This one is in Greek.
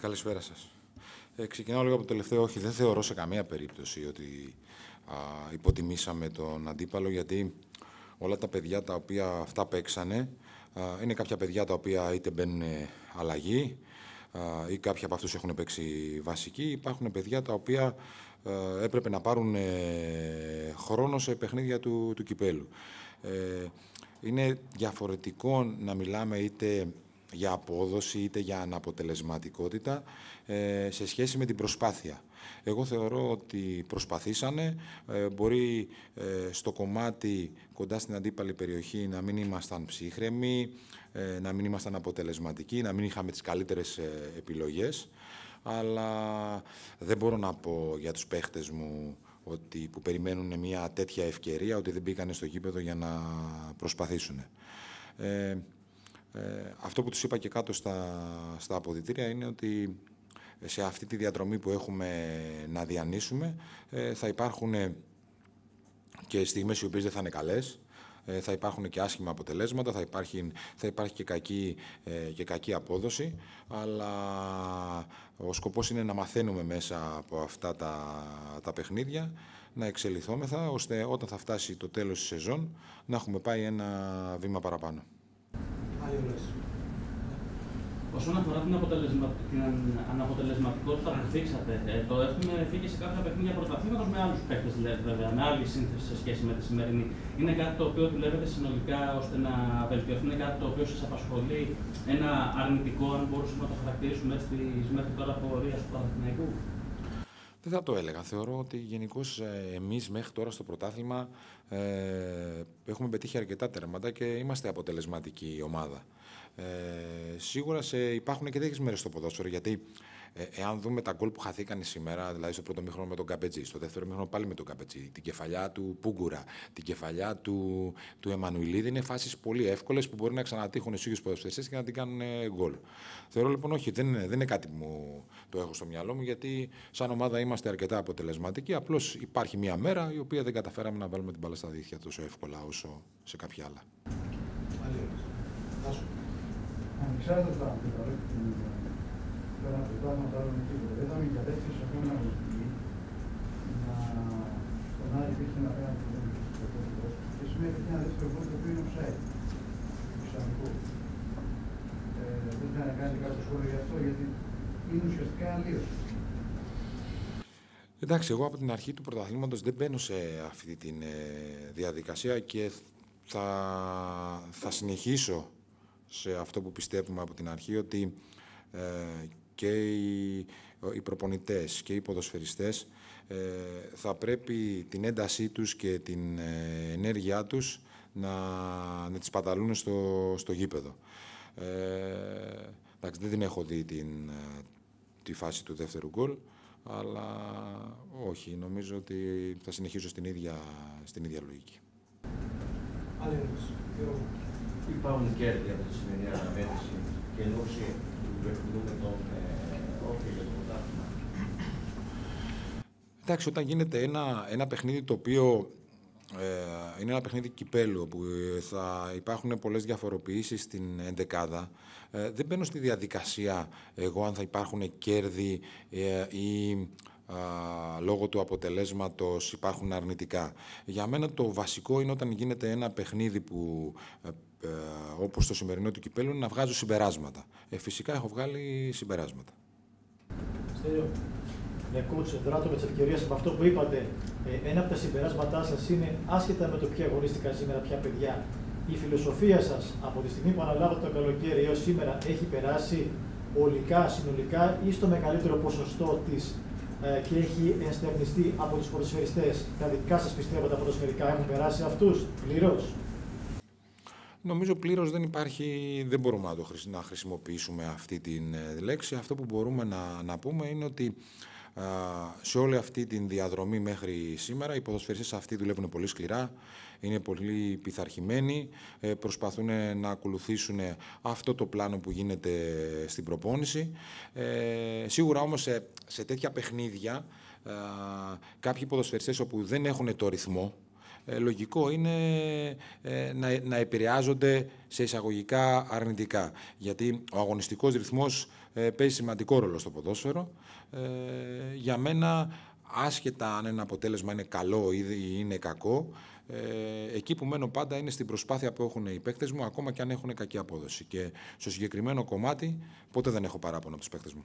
Καλησπέρα σας. Ε, ξεκινάω λίγο από το τελευταίο. Όχι, δεν θεωρώ σε καμία περίπτωση ότι α, υποτιμήσαμε τον αντίπαλο, γιατί όλα τα παιδιά τα οποία αυτά παίξανε είναι κάποια παιδιά τα οποία είτε μπαίνουν αλλαγή, ή κάποια από αυτούς έχουν παίξει βασική. Υπάρχουν παιδιά τα οποία έπρεπε να πάρουν ε, χρόνο σε παιχνίδια του, του κυπέλου. Ε, είναι διαφορετικό να μιλάμε είτε για απόδοση είτε για αναποτελεσματικότητα ε, σε σχέση με την προσπάθεια. Εγώ θεωρώ ότι προσπαθήσανε, ε, μπορεί ε, στο κομμάτι κοντά στην αντίπαλη περιοχή να μην ήμασταν ψύχρεμοι, να μην ήμασταν αποτελεσματικοί, να μην είχαμε τις καλύτερες επιλογές, αλλά δεν μπορώ να πω για τους παίχτες μου ότι, που περιμένουν μια τέτοια ευκαιρία, ότι δεν μπήκανε στο γήπεδο για να προσπαθήσουν. Ε, ε, αυτό που τους είπα και κάτω στα, στα αποδητήρια είναι ότι σε αυτή τη διαδρομή που έχουμε να διανύσουμε ε, θα υπάρχουν και στιγμές οι οποίες δεν θα είναι καλές, ε, θα υπάρχουν και άσχημα αποτελέσματα, θα υπάρχει, θα υπάρχει και, κακή, και κακή απόδοση, αλλά ο σκοπός είναι να μαθαίνουμε μέσα από αυτά τα, τα παιχνίδια, να εξελιχθόμεθα, ώστε όταν θα φτάσει το τέλος της σεζόν να έχουμε πάει ένα βήμα παραπάνω. Όσον αφορά την, αποτελεσμα... την αναποτελεσματικότητα που θίξατε, ε, το έχουμε φύγει σε κάποια παιχνίδια πρωταθλήματος με άλλους παίκτες, βέβαια, με άλλη σύνθεση σε σχέση με τη σημερινή. Είναι κάτι το οποίο δουλεύετε συνολικά ώστε να βελτιωθεί, είναι κάτι το οποίο σας απασχολεί, ένα αρνητικό, αν μπορούσαμε να το χαρακτηρίσουμε έτσι, μέχρι τώρα πορεία του Παναθηναϊκού; Δεν θα το έλεγα. Θεωρώ ότι γενικώς ε, εμείς μέχρι τώρα στο πρωτάθλημα ε, έχουμε πετύχει αρκετά τέρματα και είμαστε αποτελεσματική ομάδα. Ε, σίγουρα σε, υπάρχουν και τέτοιες μέρες στο ποδόσφαιρο γιατί ε, εάν δούμε τα γκολ που χαθήκαν σήμερα, δηλαδή στο πρώτο μήχρονο με τον Καπετζή, στο δεύτερο μήχρονο πάλι με τον Καπετζή, την κεφαλιά του Πούγκουρα, την κεφαλιά του, του Εμμανουιλίδη, είναι φάσεις πολύ εύκολες που μπορεί να ξανατύχουν στους ίδιους ποδοσφαιριστές και να την κάνουν ε, γκολ. Θεωρώ λοιπόν όχι, δεν είναι, δεν είναι κάτι που μου το έχω στο μυαλό μου, γιατί σαν ομάδα είμαστε αρκετά αποτελεσματικοί. Απλώς υπάρχει μια μέρα η οποία δεν καταφέραμε να βάλουμε την μπάλα στα δίχτυα τόσο εύκολα όσο σε κάποια άλλα. Ανεξάρτητα από πέρα από το πράγμα άλλων τίποτα. Δεν θα με διαδέχσει σε αυτή την αγωνιστική να στον Άρη υπήρχε ένα πέρα που δεν υπήρχε και σημαίνει ότι ένα δεύτερο γκολ το οποίο είναι offside. Ισlamικό. Ε, δεν θα κάνει κάποιο σχόλιο γι' αυτό γιατί είναι ουσιαστικά αλλίωση. Εντάξει, εγώ από την αρχή του πρωταθλήματος δεν μπαίνω σε αυτή τη ε, διαδικασία και θα, θα συνεχίσω σε αυτό που πιστεύουμε από την αρχή ότι ε, και οι, οι προπονητές και οι ποδοσφαιριστές ε, θα πρέπει την έντασή τους και την ε, ενέργειά τους να, να τις παταλούν στο, στο γήπεδο. Ε, εντάξει, δεν την έχω δει την, ε, τη φάση του δεύτερου γκολ, αλλά όχι, νομίζω ότι θα συνεχίσω στην ίδια, στην ίδια λογική. Άλλη ερώτηση. Υπάρχουν κέρδη από τη σημερινή αναμέτρηση και ενώση του παιχνιδιού με τον Εντάξει, όταν γίνεται ένα, ένα παιχνίδι το οποίο ε, είναι ένα παιχνίδι κυπέλου όπου θα υπάρχουν πολλές διαφοροποιήσεις στην εντεκάδα ε, δεν μπαίνω στη διαδικασία εγώ αν θα υπάρχουν κέρδη ε, ή λόγω του αποτελέσματος υπάρχουν αρνητικά. Για μένα το βασικό είναι όταν γίνεται ένα παιχνίδι που όπως το σημερινό του κυπέλου να βγάζω συμπεράσματα. φυσικά έχω βγάλει συμπεράσματα. Στέλιο, με κούτσε, δράτω με τις ευκαιρίες από αυτό που είπατε, ε, ένα από τα συμπεράσματά σας είναι, άσχετα με το ποια αγωνίστηκαν σήμερα, ποια παιδιά, η φιλοσοφία σας από τη στιγμή που αναλάβατε το καλοκαίρι έως σήμερα έχει περάσει ολικά, συνολικά ή στο μεγαλύτερο ποσοστό της ε, και έχει ενστερνιστεί από τους ποδοσφαιριστές. Τα δικά σας πιστεύω τα ποδοσφαιρικά έχουν περάσει αυτούς πλήρως; Νομίζω πλήρως δεν υπάρχει, δεν μπορούμε να, το, να χρησιμοποιήσουμε αυτή τη ε, λέξη. Αυτό που μπορούμε να, να πούμε είναι ότι σε όλη αυτή τη διαδρομή μέχρι σήμερα οι ποδοσφαιριστές αυτοί δουλεύουν πολύ σκληρά, είναι πολύ πειθαρχημένοι, ε, προσπαθούν να ακολουθήσουν αυτό το πλάνο που γίνεται στην προπόνηση. Ε, σίγουρα όμως σε, σε τέτοια παιχνίδια κάποιοι ποδοσφαιριστές όπου δεν έχουν το ρυθμό ε, λογικό είναι ε, να, να επηρεάζονται σε εισαγωγικά αρνητικά. Γιατί ο αγωνιστικός ρυθμός ε, παίζει σημαντικό ρόλο στο ποδόσφαιρο. για μένα, άσχετα αν ένα αποτέλεσμα είναι καλό ή είναι κακό, εκεί που μένω πάντα είναι στην προσπάθεια που έχουν οι παίκτες μου, ακόμα και αν έχουν κακή απόδοση. Και στο συγκεκριμένο κομμάτι, ποτέ δεν έχω παράπονο από τους παίκτες μου.